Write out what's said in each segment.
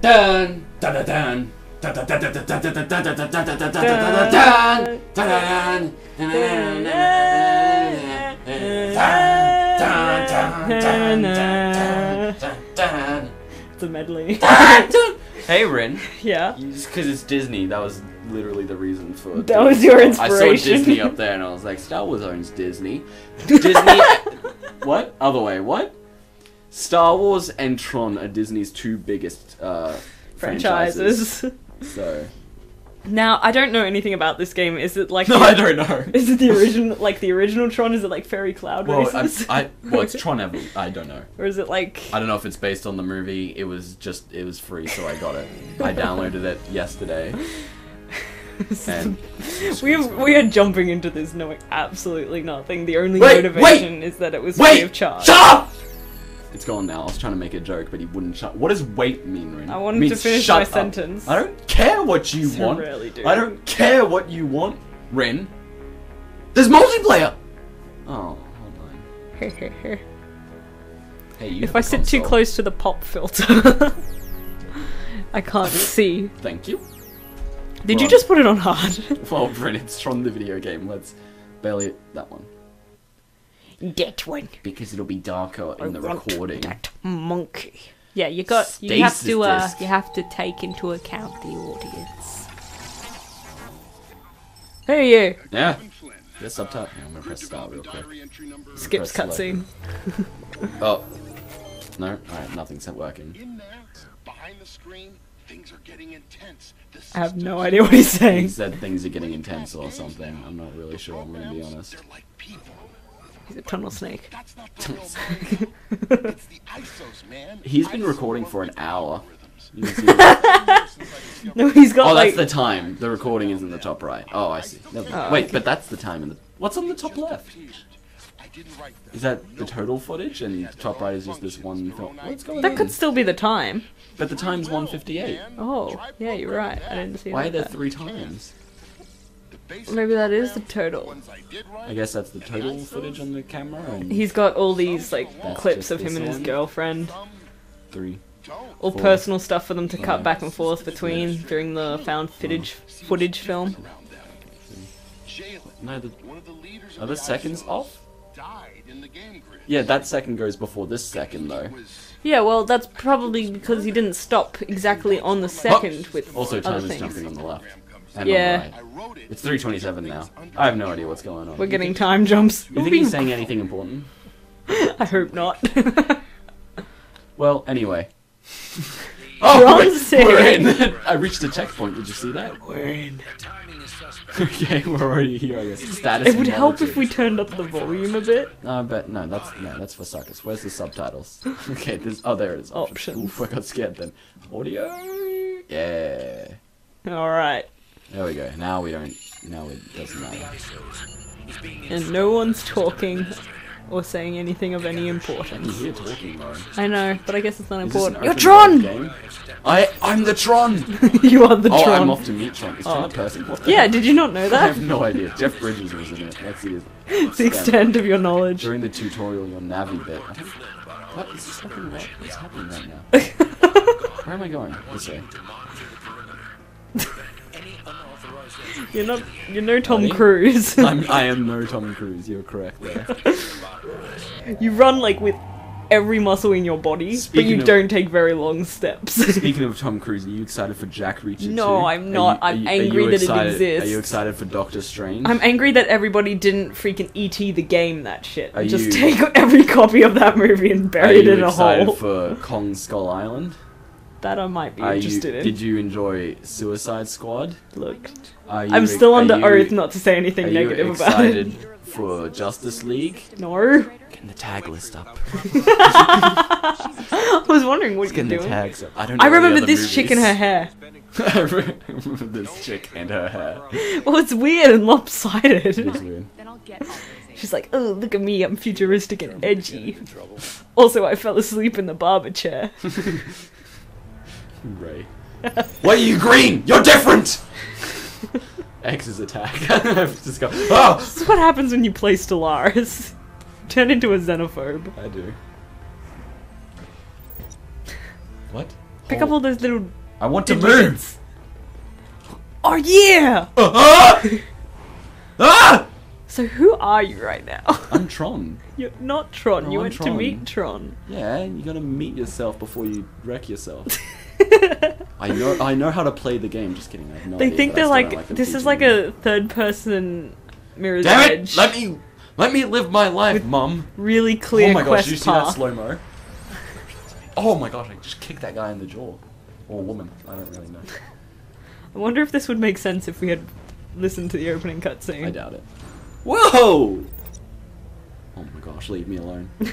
Dun dun dun dun. It's a medley. hey, Rin. Yeah. Just because it's Disney, that was literally the reason for. That doing. was your inspiration. I saw Disney up there, and I was like, Star Wars owns Disney. Disney. what? Other way. What? Star Wars and Tron are Disney's two biggest uh, franchises. Franchises. So. Now I don't know anything about this game. Is it like No, the, I don't know. Is it the original like the original Tron? Is it like Fairy Cloud Well, races? I well, it's Tron Evo. I don't know. or is it like I don't know if it's based on the movie. It was just it was free, so I got it. I downloaded it yesterday, and we are, we are jumping into this knowing absolutely nothing. The only Wait, motivation is that it was free of charge. shut up! It's gone now. I was trying to make a joke, but he wouldn't shut. What does wait mean, Rin? I wanted to finish my up. sentence. I don't care what you So want. rarely do. I don't care what you want, Rin. There's multiplayer. Oh, hold on. Hey, you. if I sit too close to the pop filter, I can't see. Thank you. Did you Well- just put it on hard? Well, Rin, it's Tron the video game. Let's barely that one That one. because it'll be darker in the recording. That monkey. Yeah, you got. You have to uh, you have to take into account the audience. Hey you. Yeah. The subtitle. Yeah, I'm gonna press start real quick. Skips cutscene. Oh. No. Alright, nothing's working. In there, behind the screen, things are getting intense. I have no idea what he's saying. He said things are getting intense or something. I'm not really sure. I'm gonna be honest. They're like people. He's a tunnel snake. That's not the real brain. it's the ISOs. He's been recording for an hour. algorithms. You can see that. No, he's got Oh, like. that's the time. The recording is in the top right. Oh, I see. Never- Oh, Wait, okay. but that's the time in the. What's on the top left? I didn't write them. Is that the total footage, and the top right is just this one film? What's going That on? could still be the time. But the time's 158. Oh, yeah, you're right. I didn't see Why are that. there three times? Maybe that is the total. I guess that's the total footage on the camera, and He's got all these like clips of him and his girlfriend. three. All Four. personal stuff for them to cut Yeah. back and forth between during the found footage footage film. No, the one of the leaders are the seconds off? died in the game grid. Yeah, that second goes before this second though. Yeah, well, that's probably because he didn't stop exactly on the oh, second with Also, other time is things. jumping on the left. And Yeah. on the I right. It's 3:27 now. I have no idea what's going on. We're getting time jumps. You think he's saying anything important? I hope not. Well, anyway. Tron oh, we're, we're in. I reached a checkpoint. Did you see that? We're in. okay, we're already here. I guess. Status. It would help if we turned up the volume a bit. No, but no, that's no, that's for suckers. Where's the subtitles? okay, this. Oh, there it is. Options. Oof, I got scared then. Audio. Yeah. All right, There we go. Now we don't. Now it doesn't matter. and no one's talking or saying anything of any importance. hear talking. I know, but I guess it's not Is important. You're Tron. I I'm the Tron. you are the oh, Tron. I'm off to meet Tron. Tron Oh. a person? Yeah, heck? did you not know that? I have no idea. Jeff Bridges was in it. That's the the extent of your knowledge. during the tutorial your Navi bit. What is fucking what? What's happening right now? Where am I going? This way. You're not. You're no Tom Ready? Cruise. I'm, I am no Tom Cruise. You're correct there. you run like with every muscle in your body, but you of- don't take very long steps. Speaking of Tom Cruise, are you excited for Jack Reacher? No, 2? I'm Are not. you- I'm you- are angry you that it excited- exists. Are you excited for Doctor Strange? I'm angry that everybody didn't freaking ET the game that shit. Are Just you- take every copy of that movie and Are bury it you in a excited hole. for Kong Skull Island? That I might be Are you, interested in. did you enjoy Suicide Squad? Look, Are you, I'm still under oath not to say anything Are negative you about it. excited for Justice League? No. Getting the tag list up. I was wondering what you're Getting the doing. tags up. I don't. Know I remember other this chick and her hair. I remember this chick and her hair. Well, it's weird and lopsided. It's weird. She's like, oh, look at me, I'm futuristic and edgy. Also, I fell asleep in the barber chair. Ray. Why are you green? You're different. X's attack. I've just got. Oh. This is what happens when you play Stellaris. Turn into a xenophobe. I do. What? Pick up Oh. all those little I want to digits. move. Oh yeah! Ah! ah! So who are you right now? I'm Tron. You're not Tron. No, you I'm went to meet Tron. Yeah, you gotta meet yourself before you wreck yourself. I know, I know how to play the game. Just kidding. I have no they idea, think they're like, like this is like a third person Mirror's Damn it! Edge. Let me, let me live my life, mum. really oh clear oh my gosh, did you see that slow mo? Oh my gosh, I just kicked that guy in the jaw. Or woman, I don't really know. I wonder if this would make sense if we had listened to the opening cutscene. I doubt it. Whoa! Oh my gosh, leave me alone. what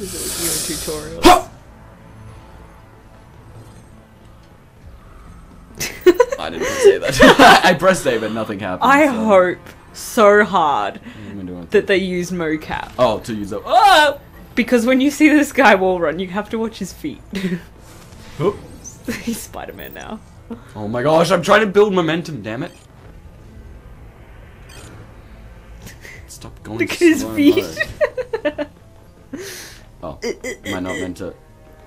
is it with your tutorials? Say that. I pressed A, but nothing happened. I so- hope so hard I'm gonna do it. that they use mocap. Oh, to use up. Oh! Because when you see this guy wall run, you have to watch his feet. Oop. He's Spider Man now. Oh my gosh, I'm trying to build momentum, damn it. Stop going Look at his slow-mo. feet. Oh, am I not meant to?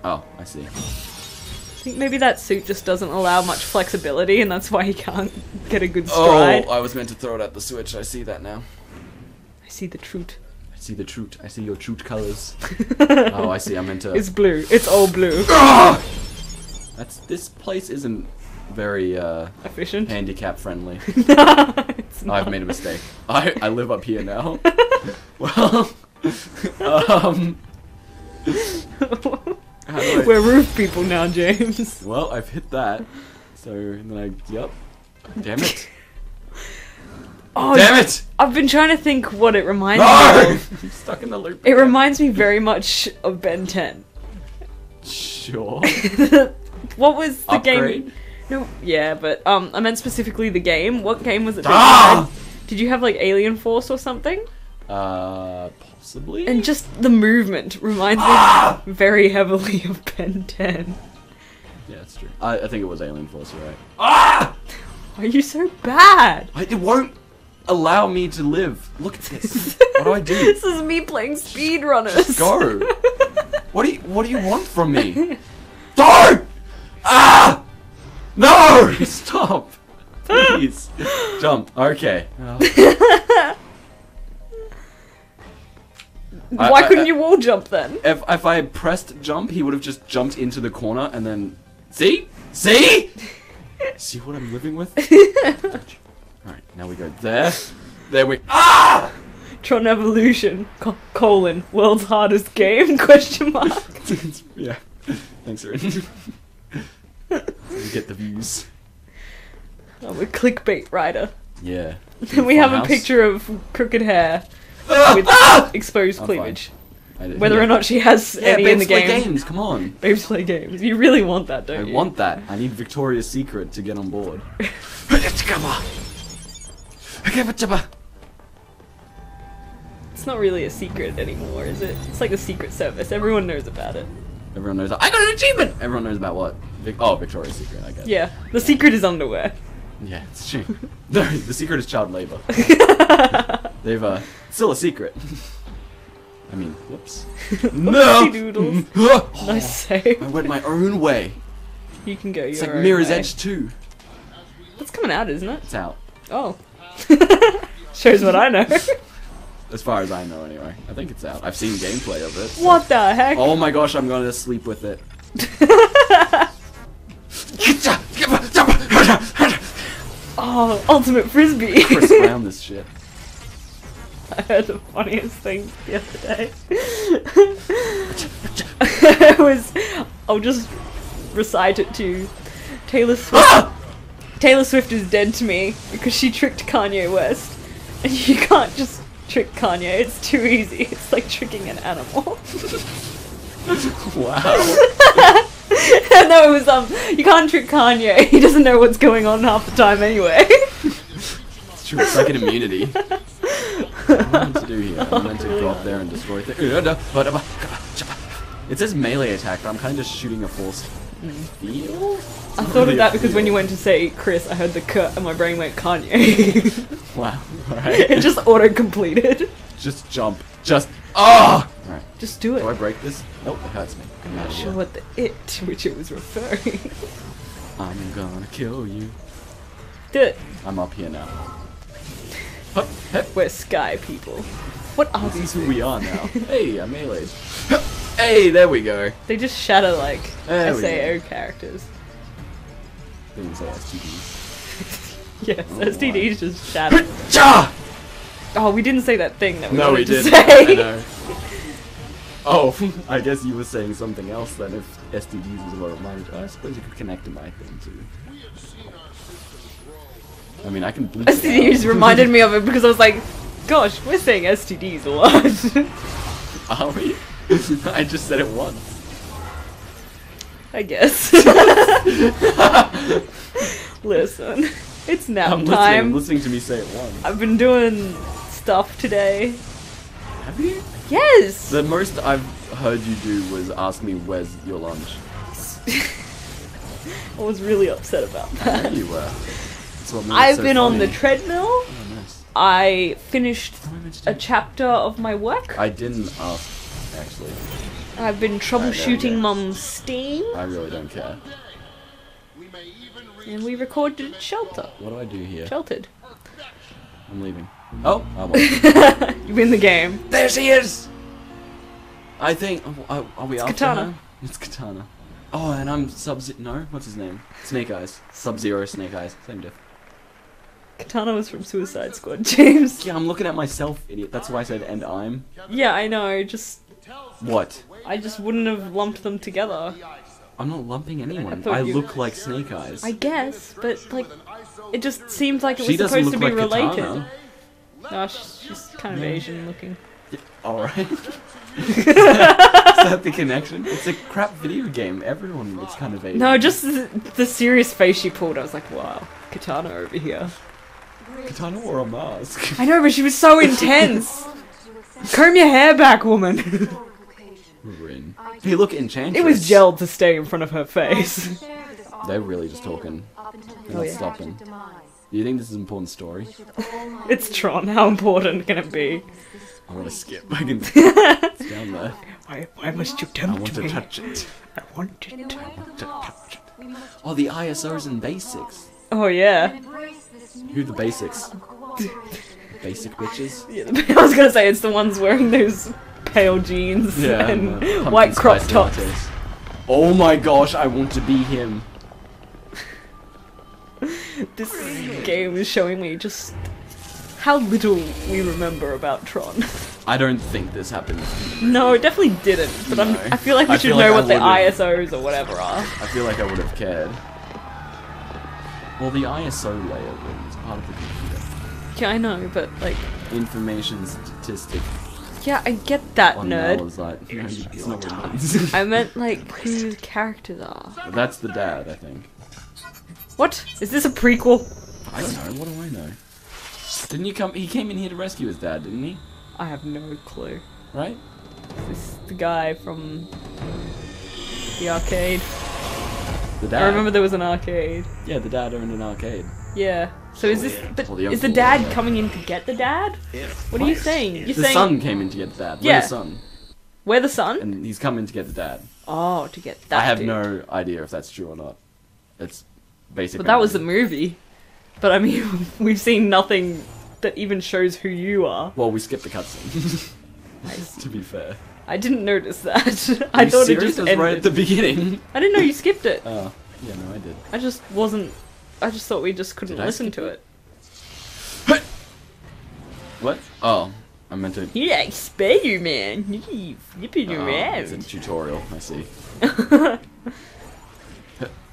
Oh, I see. I think maybe that suit just doesn't allow much flexibility, and that's why he can't get a good stride. Oh, I was meant to throw it at the switch. I see that now. I see the truth. I see the truth. I see your truth colors. oh, I see. I meant to. It's blue. It's all blue. Ah! That's this place isn't very uh, Efficient. handicap friendly. it's not. I've made a mistake. I I live up here now. well, um, I- We're roof people now, James. well, I've hit that. So then I yep. Damn it! Oh, Damn it! I've been trying to think what it reminds me of. I'm stuck in the loop. It again. reminds me very much of Ben 10. Sure. what was the Upgrade. game? No, yeah, but um, I meant specifically the game. What game was it? Ah! Did you have like Alien Force or something? Uh, possibly. And just the movement reminds Ah! me very heavily of Ben 10. yeah, it's true. I, I think it was Alien Force, right? Ah! Why are you so bad? I, it won't allow me to live. Look at this. what do I do? This is me playing speedrunners. Go. What do you What do you want from me? Don't! Ah! No! Stop! Please jump. Okay. Oh. Why I- couldn't I- you wall jump then? If if I had pressed jump, he would have just jumped into the corner and then see, see, see what I'm living with. All right, now we go there. There we. Ah! Tron Evolution, co- colon, world's hardest game, question mark. yeah. Thanks, Erin. we get the views. I'm a clickbait writer. Yeah. Then we have a picture of crooked hair! With Ah! exposed I'm cleavage. I Whether yeah. or not she has Yeah, any in the babes play game. games. Come on. Babes play games. You really want that, don't you? I want that. I need Victoria's Secret to get on board. It's not really a secret anymore, is it? It's like a secret service. Everyone knows about it. Everyone knows. I got an achievement. Everyone knows about what? Vic- oh, Victoria's Secret. I guess. Yeah, the secret is underwear. Yeah, it's true. no, the secret is child labor. They've uh, still a secret. I mean, whoops. Oopsie doodles. Oh! Nice I went my own way. You can go your It's like own Mirror's way. Edge 2. That's coming out, isn't it? It's out. Oh. Shows what I know. As far as I know, anyway. I think it's out. I've seen gameplay of it. so- what the heck? Oh my gosh, I'm gonna sleep with it. Oh, ultimate frisbee. Chris Brown this shit. I heard the funniest thing the other day. it was. I'll just recite it to you. Taylor Swift. Ah! Taylor Swift is dead to me because she tricked Kanye West, and you can't just trick Kanye. It's too easy. It's like tricking an animal. Wow. no, it was um. You can't trick Kanye. He doesn't know what's going on half the time anyway. It's true, it's like an immunity. What am I meant to do here? I'm meant to go up there and destroy things. It says melee attack, but I'm kind of just shooting a force field? I thought of that because when you went to say Chris, I heard the cut and my brain went Kanye. Wow. it just auto completed. just jump. Just. Oh! Alright. Just do it. Do I break this? Nope, it hurts me. I'm not sure what the it to which it was referring. I'm gonna kill you. Do it. I'm up here now. Hup, hup. We're sky people. What are This is these? who we are now. hey, I'm meleeed. Hup. Hey, there we go. They just shatter like There we SAO characters. Didn't say STDs. Yes, Oh, STDs just shatter. Oh, we didn't say that thing that we No, we wanted to didn't. say. I know. Oh, I guess you were saying something else then if STDs was what it reminded you. I suppose you could connect to my thing too. I mean, I can bleep it STDs reminded me of it because I was like, gosh, we're saying STDs a lot. Are we? I just said it once. I guess. Listen, it's nap I'm listening, time. listening to me say it once. I've been doing stuff today. Have you? Yes. The most I've heard you do was ask me where's your lunch. I was really upset about I know that. you were. That's what made I've so been on the treadmill. Oh, nice. I finished What am I meant to a chapter of my work. I didn't ask, actually. I've been troubleshooting mum's Steam, I really don't care. We may even reach and we recorded at Shelter. What do I do here? Sheltered. I'm leaving. Oh, I won. You win the game. there she is! I think. Are, are we after Katana. her? It's Katana. Oh, and I'm Sub No? What's his name? Snake Eyes. Sub Zero Snake Eyes. Same diff. Katana was from Suicide Squad, James. Yeah, I'm looking at myself, idiot. That's why I said, and I'm. Yeah, I know. Just What? I just wouldn't have lumped them together. I'm not lumping anyone. I you- look like Snake Eyes. I guess, but like, it just seems like it she was supposed to be like related. Katana. No, she's, she's kind of Asian looking. Alright. Is that the connection? It's a crap video game. Everyone looks kind of Asian. No, just the, the serious face she pulled. I was like, wow, Katana over here. Katana wore a mask. I know, but she was so intense. Comb your hair back, woman. Rin. Hey, look, Enchantress. it was gelled to stay in front of her face. They're really just talking. They're not oh, yeah. stopping. Do you think this is an important story? It's Tron. How important can it be? I want to skip. I can. it's down there. Why, why must you tempt me? I want to me? touch it. I want it. I want to touch it. Oh, the ISOs and basics. Oh yeah. Who the basics? Basic bitches. Yeah, I was gonna say it's the ones wearing those pale jeans and the pumpkin white crop tops. lattes. Oh my gosh, I want to be him. This game is showing me just how little we remember about Tron. I don't think this happened. no, it definitely didn't. But I'm, No. I feel like we I should know like what I the. ISOs or whatever are. I feel like I would have cared. Well, the ISO layer Yeah, I know, but like, Information statistic yeah, I get that, on nerd. Mal is like, no, it's not what it. I meant like who the characters are. That's the dad, I think. What? Is this a prequel? I don't know. What do I know? Didn't you come? He came in here to rescue his dad, didn't he? I have no clue. Right? Is this the guy from the arcade? The dad. I remember there was an arcade. Yeah, the dad owned an arcade. Yeah. So is this? But the is the dad there. coming in to get the dad? What are you saying? You're the saying son came in to get the dad. We're Yeah. the son, we're the son? and he's coming in to get the dad. Oh, to get that. I have dude. no idea if that's true or not. It's basically. But that was the movie. But I mean, we've seen nothing that even shows who you are. Well, we skipped the cutscene. to be fair. I didn't notice that. I thought it just ended. right at the beginning. I didn't know you skipped it. Oh, yeah, no, I did. I just wasn't. I just thought we just couldn't Did listen to it? it. What? Oh, I meant to. You're like Spider Man. You flipping Oh, it's a tutorial. I see.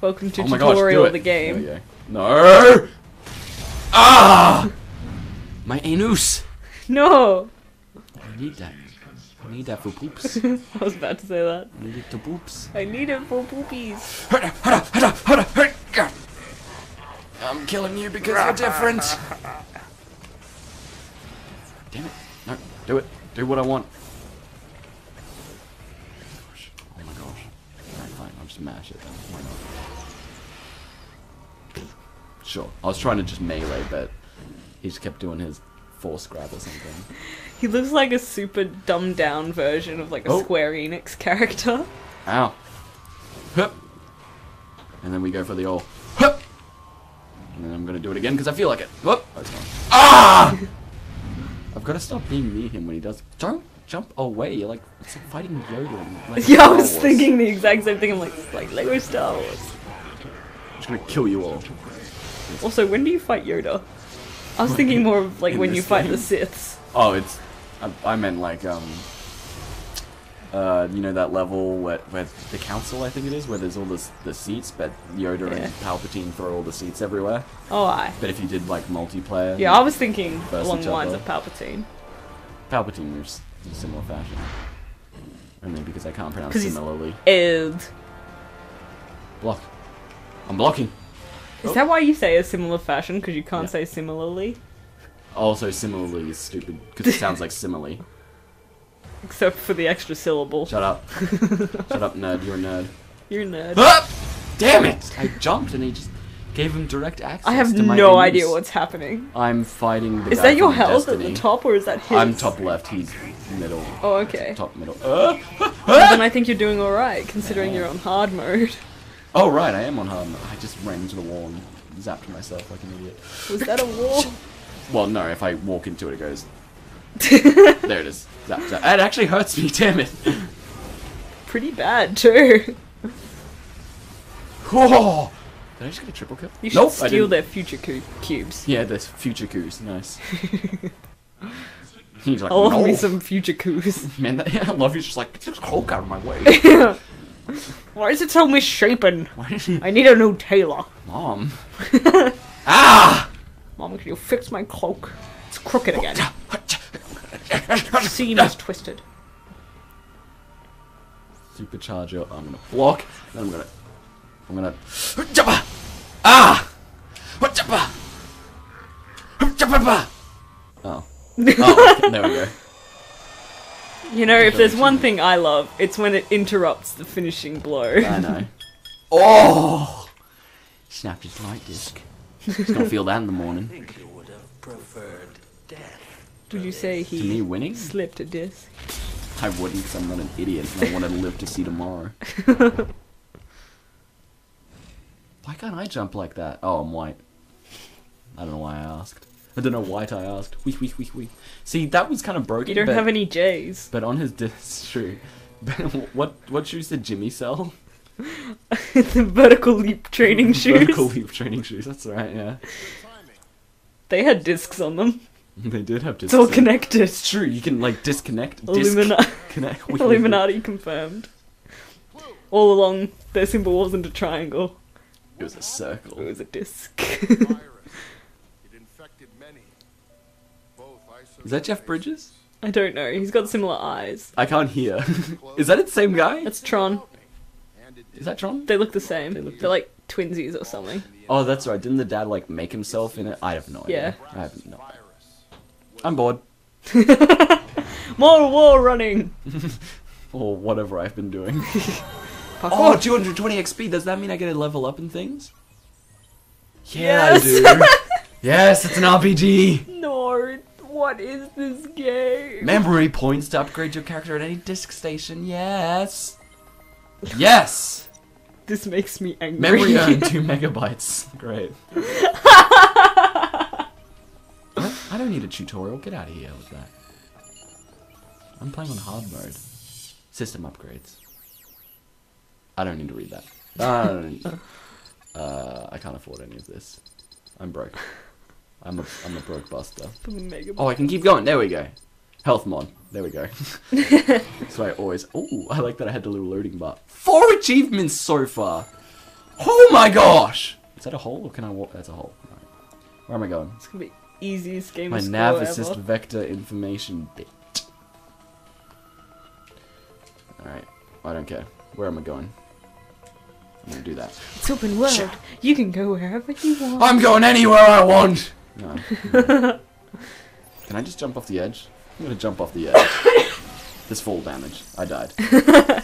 Welcome to oh my gosh, do tutorial it. the game. We go. No! Ah! My anus! No, I need that. I need that for poops. I was about to say that. I need it to poops. I need it for poopies. I'm killing you because you're different. Damn it. No, do it. Do what I want. Oh my gosh. Alright, fine. I'll just mash it then. Why not? Sure. I was trying to just melee, but he just kept doing his force grab or something. He looks like a super dumbed down version of like a Oh. Square Enix character. Ow. Hup. And then we go for the old. And then I'm gonna do it again because I feel like it. Whoop. Oh. Ah! I've got to stop being near him when he does. Don't jump away. You're like it's like fighting Yoda. Like Yeah, I was thinking the exact same thing. I'm like, it's like Lego Star Wars. I'm just gonna kill you all. Also, when do you fight Yoda? I was thinking more of like In when you fight the Siths. Oh, it's. I, I meant like um. Uh, you know that level where, where the council, I think it is, where there's all the the seats, but Yoda Yeah. and Palpatine throw all the seats everywhere. Oh, I. But if you did like multiplayer, Yeah, I was thinking along the lines of Palpatine. Palpatine moves in a similar fashion. Only because I can't pronounce similarly. Eld. Block. I'm blocking. Is Oh. that why you say a similar fashion? Because you can't Yeah. say similarly? Also, similarly is stupid because it sounds like simile. Except for the extra syllable. Shut up. Shut up, nerd. You're a nerd. You're a nerd. Ah! Damn it! I jumped and he just gave him direct access. I have no enemies. idea what's happening. I'm fighting the Is that your health at the top, or is that his? I'm top left. He's middle. Oh, okay. Top middle. Uh, Well, then I think you're doing alright, considering you're on hard mode. oh right, I am on hard. mode. I just ran into the wall and zapped myself like an idiot. Was that a wall? Well, no. If I walk into it, it goes. there it is. Zap, zap. It actually hurts me. Damn it. Pretty bad, too. Oh! Did I just get a triple kill? You should nope, steal their future cu- cubes. Yeah, there's future coups. Nice. He's like, I love no. me some future coups. Man, that, yeah, I love you. Just like, get this cloak out of my way. Why is it so misshapen? Why did you, I need a new tailor. mom? ah! Mom, can you fix my cloak? It's crooked again. Seam is twisted. Supercharger. I'm gonna block. Then I'm gonna. I'm gonna. Jabba! Ah! Jabba! Jabba! Oh. Oh, okay, there we go. You know, if there's one thing I love, it's when it interrupts the finishing blow. I know. Oh! Snapped his light disc. He's gonna feel that in the morning. I think you would have preferred death. Did you say To me, he winning? slipped a disc? I wouldn't because I'm not an idiot and I want to live to see tomorrow. Why can't I jump like that? Oh, I'm white. I don't know why I asked. I don't know why I asked. Wee, wee, wee, wee. See, that was kind of broken. You don't but, have any J's. But on his disc, true. What what shoes did Jimmy sell? the vertical leap training shoes. Vertical leap training shoes. That's right. Yeah, They had discs on them. they did have discs. It's all connected. It's true. You can like disconnect. Illumina- Disconnect. Wee, wee, wee. Illuminati confirmed. All along, their symbol wasn't a triangle. It was a circle. It circle. was a disc. virus. It infected many. Both Is that Jeff Bridges? I don't know. He's got similar eyes. I can't hear. Is that the same guy? That's Tron. Is that Tron? They look the same. They look They're like twinsies or something. Oh, that's right. Didn't the dad like make himself in it? I have no idea. Yeah. I have no. I'm bored. More wall running. Or whatever I've been doing. Oh, 220 XP. Does that mean I get to level up in things? Yeah, Yes. I do. yes, it's an RPG. No, what is this game? Memory points to upgrade your character at any disc station. Yes. Yes. This makes me angry. Memory earned two megabytes. Great. Don't need a tutorial. Get out of here with that. I'm playing on hard mode. System upgrades. I don't need to read that. I don't uh, I can't afford any of this. I'm broke. I'm a I'm a broke buster. Oh, I can keep going. There we go. Health mod. There we go. so I always. Oh, I like that I had the little loading bar. Four achievements so far. Oh my gosh! Is that a hole or can I walk? That's a hole. Alright. Where am I going? It's gonna be easiest game My nav assist ever. vector information bit. Alright. I don't care. Where am I going? I'm gonna do that. It's open world. You can go wherever you want. I'm going anywhere I want! No. Can I just jump off the edge? I'm gonna jump off the edge. this fall damage. I died.